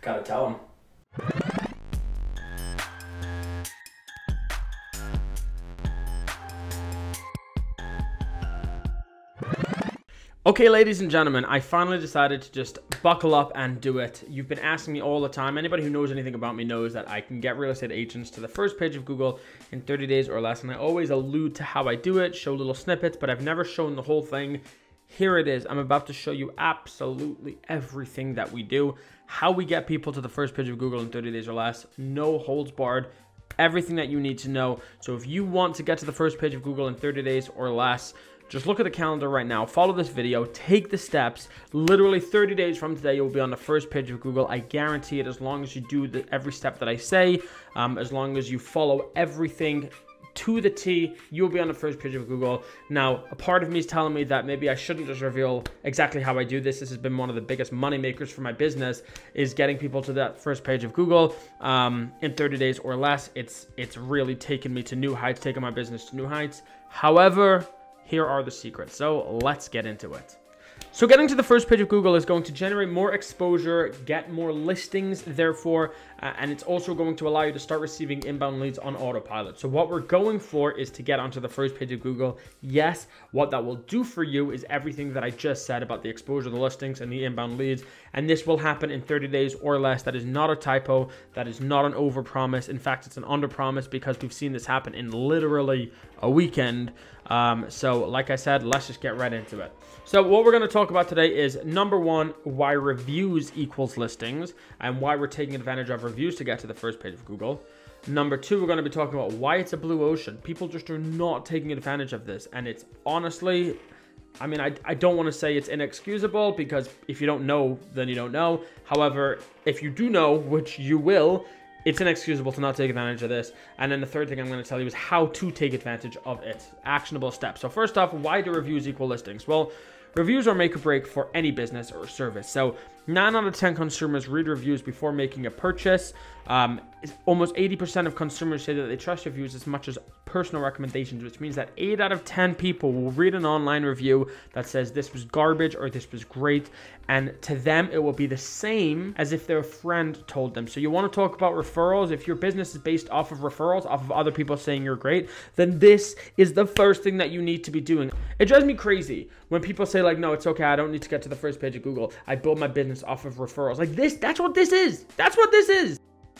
I gotta tell him. Okay, ladies and gentlemen, I finally decided to just buckle up and do it. You've been asking me all the time. Anybody who knows anything about me knows that I can get real estate agents to the first page of Google in 30 days or less. And I always allude to how I do it, show little snippets, but I've never shown the whole thing. Here it is. I'm about to show you absolutely everything that we do, how we get people to the first page of Google in 30 days or less, no holds barred everything that you need to know. So if you want to get to the first page of Google in 30 days or less, just look at the calendar right now, follow this video, take the steps. Literally 30 days from today, you'll be on the first page of Google. I guarantee it as long as you do the, every step that I say, um, as long as you follow everything to the T, you'll be on the first page of Google. Now, a part of me is telling me that maybe I shouldn't just reveal exactly how I do this. This has been one of the biggest money makers for my business, is getting people to that first page of Google um, in 30 days or less. It's it's really taken me to new heights, taken my business to new heights. However, here are the secrets. So let's get into it. So getting to the first page of Google is going to generate more exposure, get more listings, therefore, uh, and it's also going to allow you to start receiving inbound leads on autopilot. So what we're going for is to get onto the first page of Google. Yes, what that will do for you is everything that I just said about the exposure, the listings, and the inbound leads, and this will happen in 30 days or less. That is not a typo. That is not an overpromise. In fact, it's an underpromise because we've seen this happen in literally a weekend. Um, so like I said, let's just get right into it. So what we're going to talk about today is number one, why reviews equals listings and why we're taking advantage of reviews to get to the first page of Google. Number two, we're going to be talking about why it's a blue ocean. People just are not taking advantage of this. And it's honestly, I mean, I, I don't want to say it's inexcusable because if you don't know, then you don't know. However, if you do know, which you will, it's inexcusable to not take advantage of this. And then the third thing I'm going to tell you is how to take advantage of it. Actionable steps. So first off, why do reviews equal listings? Well, reviews are make or break for any business or service. So 9 out of 10 consumers read reviews before making a purchase. Um, almost 80% of consumers say that they trust reviews as much as personal recommendations, which means that 8 out of 10 people will read an online review that says this was garbage or this was great. And to them, it will be the same as if their friend told them. So you want to talk about referrals. If your business is based off of referrals, off of other people saying you're great, then this is the first thing that you need to be doing. It drives me crazy when people say like, no, it's okay. I don't need to get to the first page of Google. I build my business off of referrals. Like this, that's what this is. That's what this is.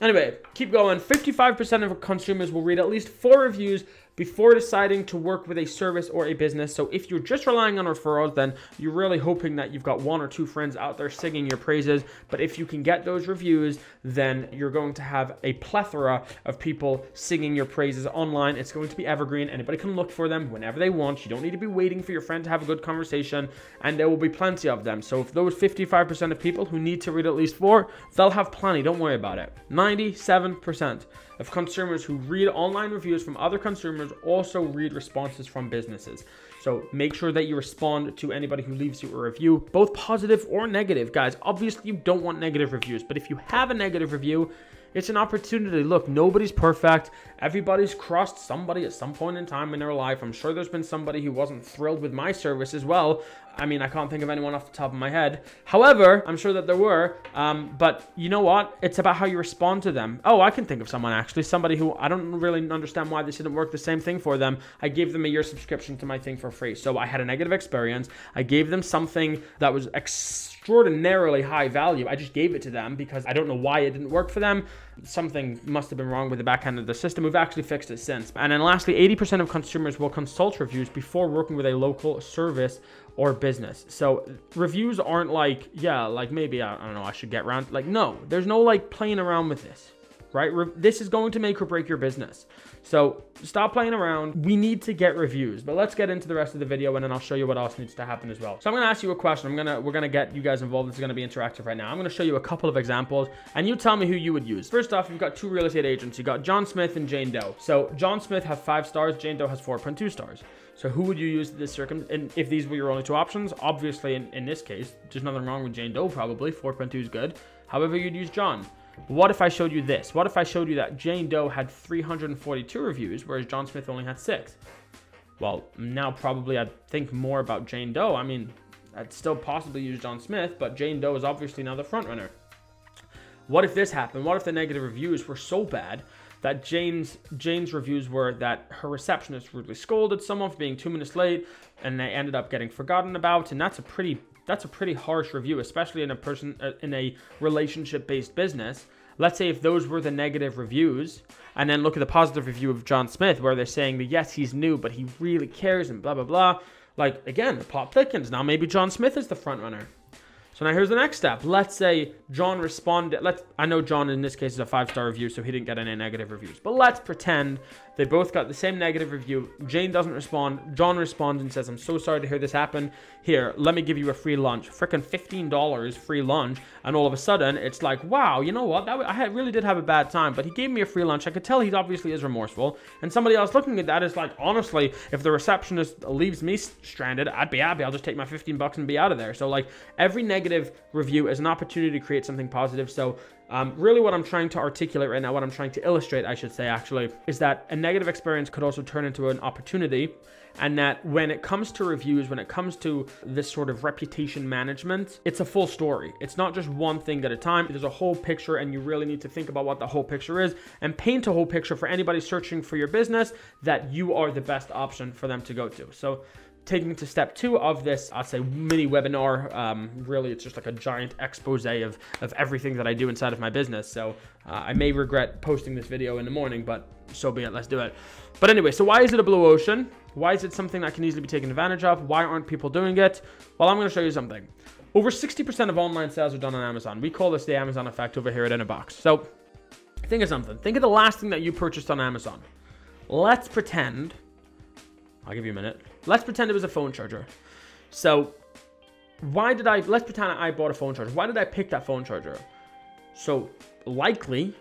Anyway, keep going. 55% of consumers will read at least four reviews before deciding to work with a service or a business. So if you're just relying on referrals, then you're really hoping that you've got one or two friends out there singing your praises. But if you can get those reviews, then you're going to have a plethora of people singing your praises online. It's going to be evergreen. Anybody can look for them whenever they want. You don't need to be waiting for your friend to have a good conversation, and there will be plenty of them. So if those 55% of people who need to read at least four, they'll have plenty. Don't worry about it. 97% of consumers who read online reviews from other consumers also read responses from businesses. So make sure that you respond to anybody who leaves you a review, both positive or negative. Guys, obviously you don't want negative reviews, but if you have a negative review, it's an opportunity. Look, nobody's perfect. Everybody's crossed somebody at some point in time in their life. I'm sure there's been somebody who wasn't thrilled with my service as well. I mean, I can't think of anyone off the top of my head. However, I'm sure that there were. Um, but you know what? It's about how you respond to them. Oh, I can think of someone actually. Somebody who I don't really understand why this didn't work the same thing for them. I gave them a year subscription to my thing for free. So I had a negative experience. I gave them something that was extraordinarily high value. I just gave it to them because I don't know why it didn't work for them. Something must have been wrong with the back end of the system. We've actually fixed it since. And then lastly, 80% of consumers will consult reviews before working with a local service or business. So reviews aren't like, yeah, like maybe I, I don't know, I should get around. Like, no, there's no like playing around with this right? This is going to make or break your business. So stop playing around. We need to get reviews, but let's get into the rest of the video and then I'll show you what else needs to happen as well. So I'm gonna ask you a question. I'm gonna, we're gonna get you guys involved. This is gonna be interactive right now. I'm gonna show you a couple of examples and you tell me who you would use. First off, you've got two real estate agents. You got John Smith and Jane Doe. So John Smith has five stars, Jane Doe has 4.2 stars. So who would you use this circum? And if these were your only two options, obviously in, in this case, there's nothing wrong with Jane Doe probably. 4.2 is good. However, you'd use John. What if I showed you this? What if I showed you that Jane Doe had 342 reviews, whereas John Smith only had six? Well, now probably I'd think more about Jane Doe. I mean, I'd still possibly use John Smith, but Jane Doe is obviously now the front runner. what if this happened? What if the negative reviews were so bad that Jane's Jane's reviews were that her receptionist rudely scolded someone for being two minutes late, and they ended up getting forgotten about, and that's a pretty that's a pretty harsh review, especially in a person uh, in a relationship based business. Let's say if those were the negative reviews, and then look at the positive review of John Smith, where they're saying that yes, he's new, but he really cares, and blah blah blah. Like again, the plot thickens. Now maybe John Smith is the front runner. So now here's the next step. Let's say John responded. Let's I know John in this case is a five star review, so he didn't get any negative reviews. But let's pretend they both got the same negative review. Jane doesn't respond. John responds and says, "I'm so sorry to hear this happen. Here, let me give you a free lunch. Freaking fifteen dollars free lunch." And all of a sudden, it's like, "Wow, you know what? That I really did have a bad time, but he gave me a free lunch. I could tell he obviously is remorseful." And somebody else looking at that is like, "Honestly, if the receptionist leaves me stranded, I'd be happy. I'll just take my fifteen bucks and be out of there." So like every negative review as an opportunity to create something positive. So um, really what I'm trying to articulate right now, what I'm trying to illustrate, I should say actually, is that a negative experience could also turn into an opportunity and that when it comes to reviews, when it comes to this sort of reputation management, it's a full story. It's not just one thing at a time. There's a whole picture and you really need to think about what the whole picture is and paint a whole picture for anybody searching for your business that you are the best option for them to go to. So taking to step two of this, I'd say mini webinar. Um, really, it's just like a giant expose of, of everything that I do inside of my business. So uh, I may regret posting this video in the morning, but so be it. Let's do it. But anyway, so why is it a blue ocean? Why is it something that can easily be taken advantage of? Why aren't people doing it? Well, I'm going to show you something. Over 60% of online sales are done on Amazon. We call this the Amazon effect over here at Inabox. So think of something. Think of the last thing that you purchased on Amazon. Let's pretend I'll give you a minute. Let's pretend it was a phone charger. So why did I, let's pretend I bought a phone charger. Why did I pick that phone charger? So likely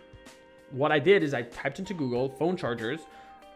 what I did is I typed into Google phone chargers.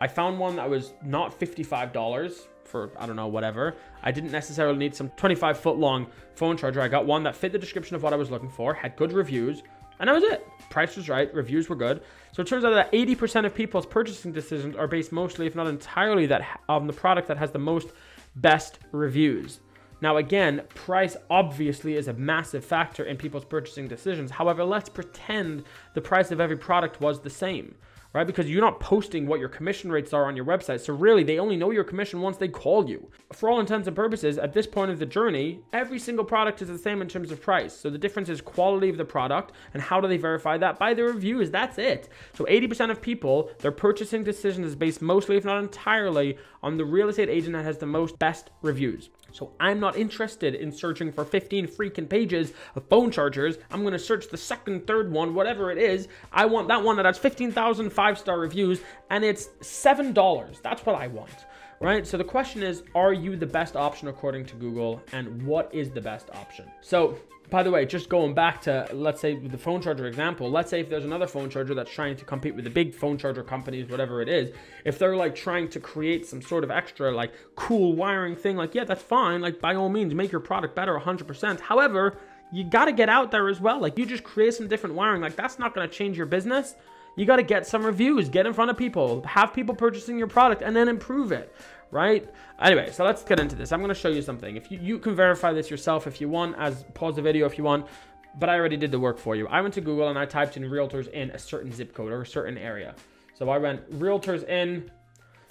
I found one that was not $55 for, I don't know, whatever. I didn't necessarily need some 25 foot long phone charger. I got one that fit the description of what I was looking for, had good reviews, and that was it. Price was right, reviews were good. So it turns out that 80% of people's purchasing decisions are based mostly, if not entirely, that on the product that has the most best reviews. Now, again, price obviously is a massive factor in people's purchasing decisions. However, let's pretend the price of every product was the same right? Because you're not posting what your commission rates are on your website. So really, they only know your commission once they call you. For all intents and purposes, at this point of the journey, every single product is the same in terms of price. So the difference is quality of the product and how do they verify that? By the reviews, that's it. So 80% of people, their purchasing decision is based mostly, if not entirely, on the real estate agent that has the most best reviews. So I'm not interested in searching for 15 freaking pages of phone chargers. I'm going to search the second, third one, whatever it is. I want that one that has 15,000 five-star reviews and it's $7. That's what I want right? So the question is, are you the best option according to Google and what is the best option? So by the way, just going back to, let's say the phone charger example, let's say if there's another phone charger that's trying to compete with the big phone charger companies, whatever it is, if they're like trying to create some sort of extra like cool wiring thing, like, yeah, that's fine. Like by all means, make your product better 100%. However, you got to get out there as well. Like you just create some different wiring. Like that's not going to change your business. You got to get some reviews, get in front of people, have people purchasing your product, and then improve it, right? Anyway, so let's get into this. I'm going to show you something. If you, you can verify this yourself if you want, as pause the video if you want, but I already did the work for you. I went to Google and I typed in realtors in a certain zip code or a certain area. So I went realtors in.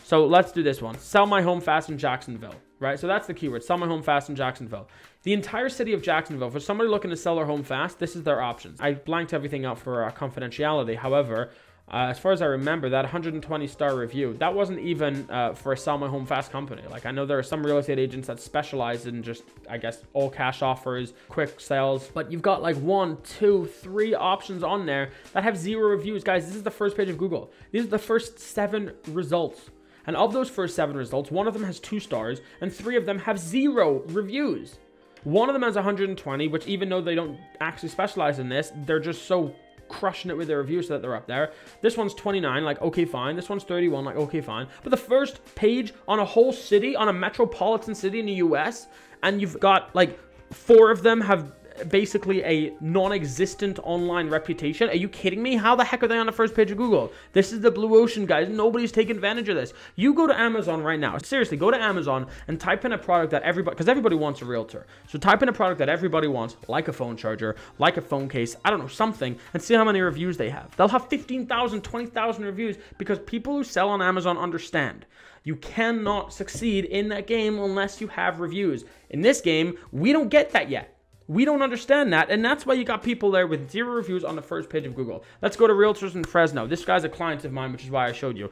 So let's do this one. Sell my home fast in Jacksonville, right? So that's the keyword. Sell my home fast in Jacksonville. The entire city of Jacksonville, for somebody looking to sell their home fast, this is their options. I blanked everything out for uh, confidentiality. However, uh, as far as I remember, that 120 star review, that wasn't even uh, for a sell my home fast company. Like I know there are some real estate agents that specialize in just, I guess, all cash offers, quick sales, but you've got like one, two, three options on there that have zero reviews. Guys, this is the first page of Google. These are the first seven results. And of those first seven results, one of them has two stars and three of them have zero reviews. One of them has 120, which even though they don't actually specialize in this, they're just so crushing it with their reviews that they're up there. This one's 29, like, okay, fine. This one's 31, like, okay, fine. But the first page on a whole city, on a metropolitan city in the US, and you've got, like, four of them have basically a non-existent online reputation. Are you kidding me? How the heck are they on the first page of Google? This is the blue ocean, guys. Nobody's taking advantage of this. You go to Amazon right now. Seriously, go to Amazon and type in a product that everybody, because everybody wants a realtor. So type in a product that everybody wants, like a phone charger, like a phone case, I don't know, something, and see how many reviews they have. They'll have 15,000, 20,000 reviews because people who sell on Amazon understand. You cannot succeed in that game unless you have reviews. In this game, we don't get that yet. We don't understand that, and that's why you got people there with zero reviews on the first page of Google. Let's go to Realtors in Fresno. This guy's a client of mine, which is why I showed you.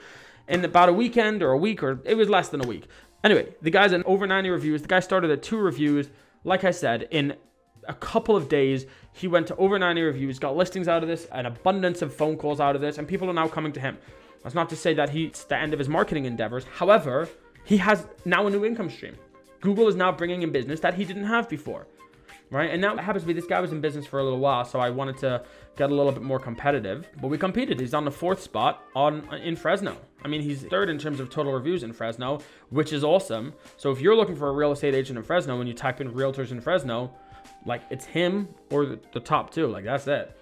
In about a weekend or a week, or it was less than a week. Anyway, the guy's in over 90 reviews. The guy started at two reviews. Like I said, in a couple of days, he went to over 90 reviews, got listings out of this, an abundance of phone calls out of this, and people are now coming to him. That's not to say that he's the end of his marketing endeavors. However, he has now a new income stream. Google is now bringing in business that he didn't have before. Right? And now it happens to be this guy was in business for a little while, so I wanted to get a little bit more competitive. But we competed. He's on the fourth spot on in Fresno. I mean, he's third in terms of total reviews in Fresno, which is awesome. So if you're looking for a real estate agent in Fresno and you type in realtors in Fresno, like it's him or the, the top two. Like that's it.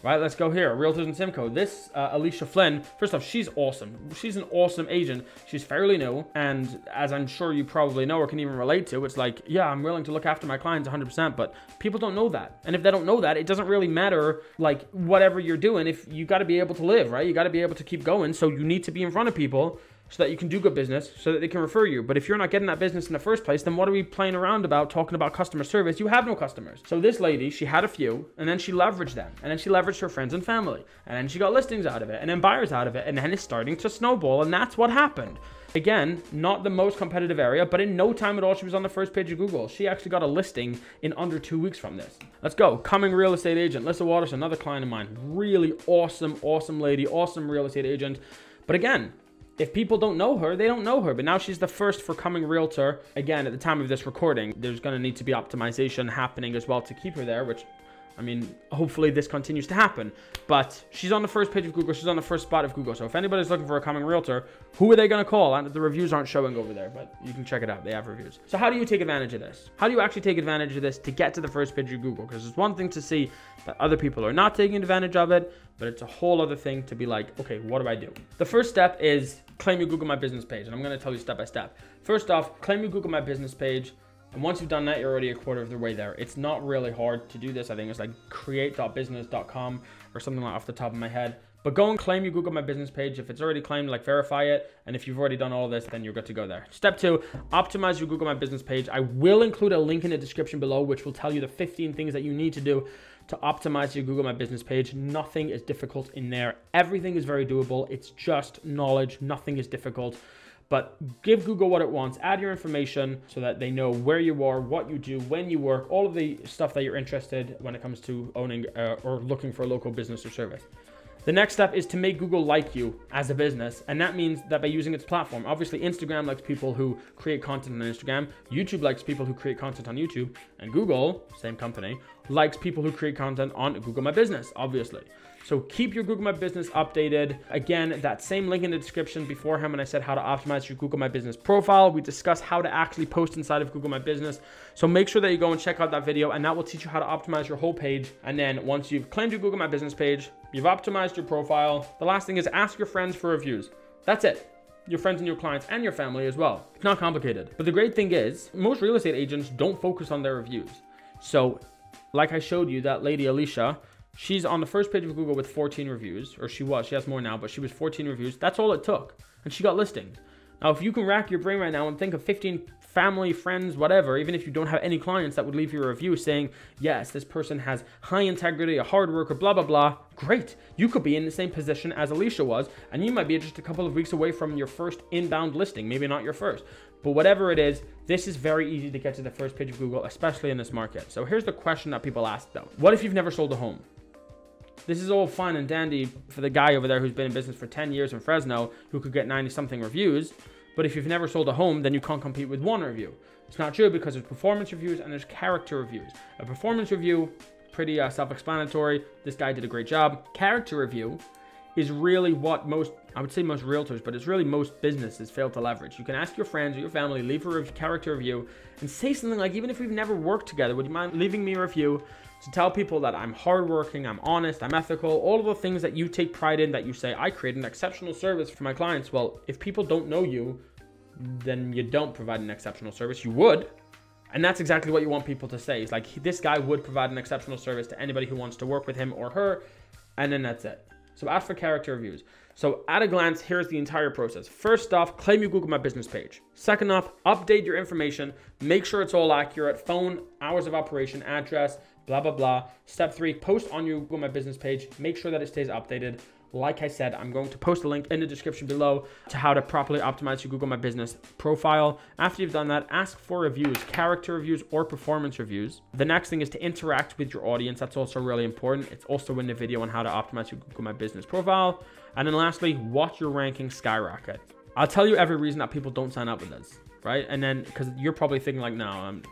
Right, let's go here. Realtors and Simcoe. This uh, Alicia Flynn, first off, she's awesome. She's an awesome agent. She's fairly new. And as I'm sure you probably know or can even relate to, it's like, yeah, I'm willing to look after my clients 100%, but people don't know that. And if they don't know that, it doesn't really matter, like, whatever you're doing. If you got to be able to live, right? You got to be able to keep going. So you need to be in front of people so that you can do good business, so that they can refer you. But if you're not getting that business in the first place, then what are we playing around about talking about customer service? You have no customers. So this lady, she had a few, and then she leveraged them, and then she leveraged her friends and family, and then she got listings out of it, and then buyers out of it, and then it's starting to snowball, and that's what happened. Again, not the most competitive area, but in no time at all, she was on the first page of Google. She actually got a listing in under two weeks from this. Let's go. Coming real estate agent, Lisa Waters, another client of mine. Really awesome, awesome lady, awesome real estate agent. But again, if people don't know her, they don't know her. But now she's the first for coming realtor. Again, at the time of this recording, there's going to need to be optimization happening as well to keep her there, which I mean, hopefully this continues to happen. But she's on the first page of Google. She's on the first spot of Google. So if anybody's looking for a coming realtor, who are they going to call? And the reviews aren't showing over there, but you can check it out. They have reviews. So how do you take advantage of this? How do you actually take advantage of this to get to the first page of Google? Because it's one thing to see that other people are not taking advantage of it, but it's a whole other thing to be like, okay, what do I do? The first step is claim your Google My Business page. And I'm going to tell you step by step. First off, claim your Google My Business page and once you've done that, you're already a quarter of the way there. It's not really hard to do this. I think it's like create.business.com or something like off the top of my head. But go and claim your Google My Business page. If it's already claimed, like verify it. And if you've already done all this, then you're good to go there. Step two, optimize your Google My Business page. I will include a link in the description below, which will tell you the 15 things that you need to do to optimize your Google My Business page. Nothing is difficult in there. Everything is very doable. It's just knowledge. Nothing is difficult. But give Google what it wants, add your information so that they know where you are, what you do, when you work, all of the stuff that you're interested when it comes to owning uh, or looking for a local business or service. The next step is to make Google like you as a business, and that means that by using its platform. Obviously, Instagram likes people who create content on Instagram, YouTube likes people who create content on YouTube, and Google, same company, likes people who create content on Google My Business, obviously. So keep your Google My Business updated. Again, that same link in the description beforehand when I said how to optimize your Google My Business profile. We discussed how to actually post inside of Google My Business. So make sure that you go and check out that video and that will teach you how to optimize your whole page. And then once you've claimed your Google My Business page, you've optimized your profile. The last thing is ask your friends for reviews. That's it your friends and your clients and your family as well. It's not complicated. But the great thing is, most real estate agents don't focus on their reviews. So, like I showed you, that lady Alicia, She's on the first page of Google with 14 reviews, or she was. She has more now, but she was 14 reviews. That's all it took, and she got listings. Now, if you can rack your brain right now and think of 15 family, friends, whatever, even if you don't have any clients that would leave you a review saying, yes, this person has high integrity, a hard worker, blah, blah, blah, great. You could be in the same position as Alicia was, and you might be just a couple of weeks away from your first inbound listing, maybe not your first. But whatever it is, this is very easy to get to the first page of Google, especially in this market. So here's the question that people ask though. What if you've never sold a home? This is all fine and dandy for the guy over there who's been in business for 10 years in Fresno who could get 90 something reviews. But if you've never sold a home, then you can't compete with one review. It's not true because there's performance reviews and there's character reviews. A performance review, pretty uh, self explanatory. This guy did a great job. Character review is really what most, I would say most realtors, but it's really most businesses fail to leverage. You can ask your friends or your family, leave a character review, and say something like, even if we've never worked together, would you mind leaving me a review to tell people that I'm hardworking, I'm honest, I'm ethical, all of the things that you take pride in, that you say, I create an exceptional service for my clients. Well, if people don't know you, then you don't provide an exceptional service. You would, and that's exactly what you want people to say. It's like this guy would provide an exceptional service to anybody who wants to work with him or her, and then that's it. So ask for character reviews. So at a glance, here's the entire process. First off, claim you Google My Business page. Second off, update your information. Make sure it's all accurate. Phone, hours of operation, address, blah, blah, blah. Step three, post on your Google My Business page. Make sure that it stays updated. Like I said, I'm going to post a link in the description below to how to properly optimize your Google My Business profile. After you've done that, ask for reviews, character reviews, or performance reviews. The next thing is to interact with your audience. That's also really important. It's also in the video on how to optimize your Google My Business profile. And then lastly, watch your ranking skyrocket. I'll tell you every reason that people don't sign up with us, right? And then, because you're probably thinking like, no, I'm,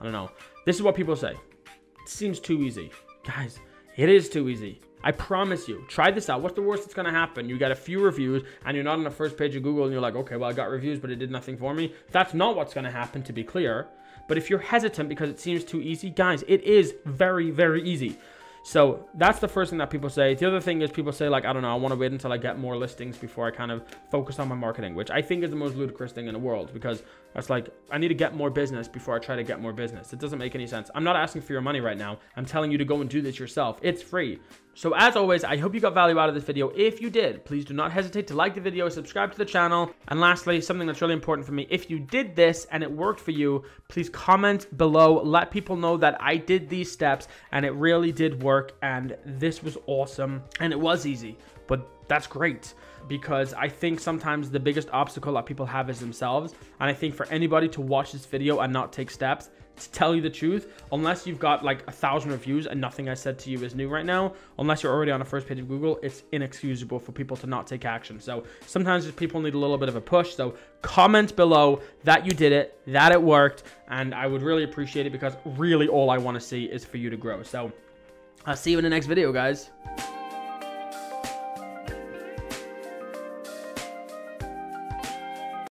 I don't know. This is what people say. It seems too easy. Guys, it is too easy. I promise you. Try this out. What's the worst that's to happen? You get a few reviews and you're not on the first page of Google and you're like, okay, well, I got reviews, but it did nothing for me. That's not what's to happen, to be clear. But if you're hesitant because it seems too easy, guys, it is very, very easy. So that's the first thing that people say. The other thing is people say like, I don't know, I want to wait until I get more listings before I kind of focus on my marketing, which I think is the most ludicrous thing in the world because that's like, I need to get more business before I try to get more business. It doesn't make any sense. I'm not asking for your money right now. I'm telling you to go and do this yourself. It's free. So as always, I hope you got value out of this video. If you did, please do not hesitate to like the video, subscribe to the channel. And lastly, something that's really important for me, if you did this and it worked for you, please comment below. Let people know that I did these steps and it really did work and this was awesome and it was easy, but that's great because I think sometimes the biggest obstacle that people have is themselves. And I think for anybody to watch this video and not take steps, to tell you the truth, unless you've got like a thousand reviews and nothing I said to you is new right now, unless you're already on the first page of Google, it's inexcusable for people to not take action. So sometimes just people need a little bit of a push. So comment below that you did it, that it worked, and I would really appreciate it because really all I want to see is for you to grow. So I'll see you in the next video, guys.